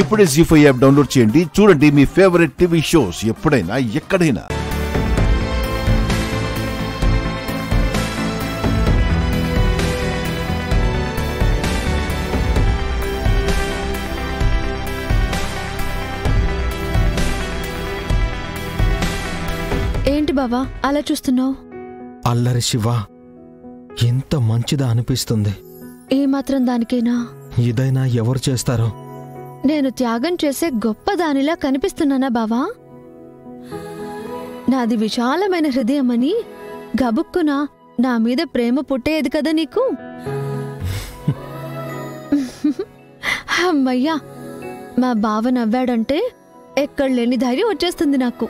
ఇప్పుడే G five app download చేయండి. చూడండి మీ ఫేవరెట్ టీవీ షోస్ ఎప్పుడైనా ఎక్కడైనా. ఏంటి బావా? అలా చూస్తున్నావు? అల్లరి శివ ఎంత మంచిదా అనిపిస్తుంది. ఏ మాత్రం దానికైనా? ఇదైనా ఎవరు చేస్తారో? నేను త్యాగం చేసే గొప్ప దానిలా కనిపిస్తున్నానా బావా? నాది విశాలమైన హృదయమని గబుక్కున నా మీద ప్రేమ పుట్టేది కదా నీకు? అమ్మయ్యా మా బావ నవ్వాడంటే ఎక్కడ లేని ధైర్యం వచ్చేస్తుంది నాకు.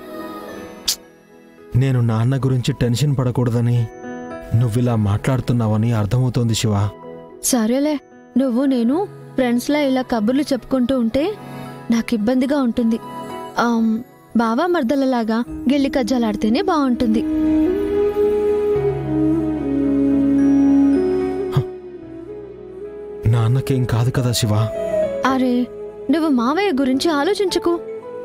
నేను నాన్న గురించి టెన్షన్ పడకూడదని నువ్విలా మాట్లాడుతున్నావని అర్థమవుతోంది శివ. సరేలే నువ్వు నేను ఫ్రెండ్స్లా ఇలా కబుర్లు చెప్పుకుంటూ ఉంటే నాకు ఇబ్బందిగా ఉంటుంది బావా మర్దలలాగా గిల్లి కజ్జాలాడితేనే బాగుంటుంది నాన్నకేం కాదు కదా శివ? అరే నువ్వు మావయ్య గురించి ఆలోచించుకు.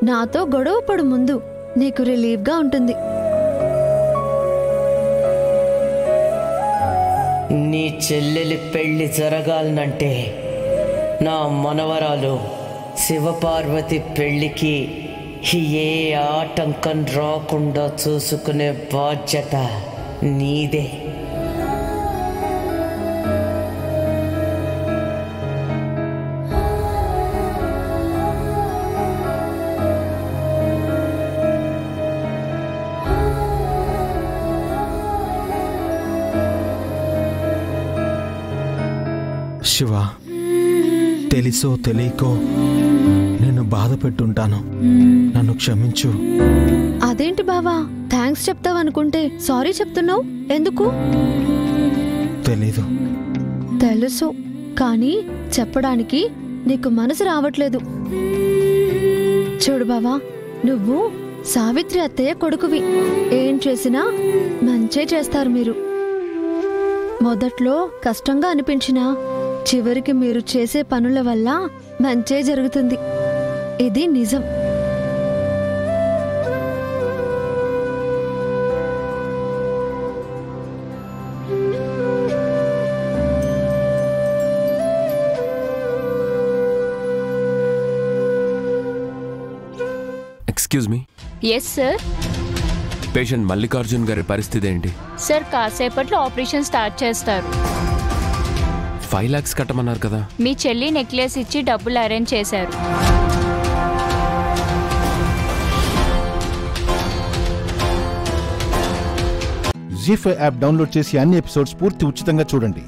నాతో గొడవ పడు ముందు నీకు రిలీఫ్గా ఉంటుంది. నీ చెల్లెలి పెళ్ళి జరగాలనంటే నా మనవరాలు శివపార్వతి పెళ్ళికి ఏ ఆటంకం రాకుండా చూసుకునే బాధ్యత నీదే. శివ తెలిసో తెలియకో నేను బాధ పెట్టుంటాను నన్ను క్షమించు. అదేంటి బావా? థ్యాంక్స్ చెప్తావనుకుంటే సారీ చెప్తున్నావు? ఎందుకు? తెలీదు. తెలుసు. కానీ చెప్పడానికి నీకు మనసు రావట్లేదు. చూడు బావా నువ్వు సావిత్రి అత్తయ్య కొడుకువి. ఏం చేసినా మంచే చేస్తారు మీరు. మొదట్లో కష్టంగా అనిపించినా చివరికి మీరు చేసే పనుల వల్ల మంచే జరుగుతుంది. ఇది నిజం. Excuse me yes sir patient Mallikarjun గారి పరిస్థితి ఏంటి? సార్ కాసేపట్లో ఆపరేషన్ స్టార్ట్ చేస్తారు. ఫైవ్ లాక్స్ కట్టమన్నారు కదా. మీ చెల్లి నెక్లెస్ ఇచ్చి డబ్బులు అరేంజ్ చేశారు. జీ ఫైవ్ యాప్ డౌన్లోడ్ చేసి అన్ని ఎపిసోడ్స్ పూర్తి ఉచితంగా చూడండి.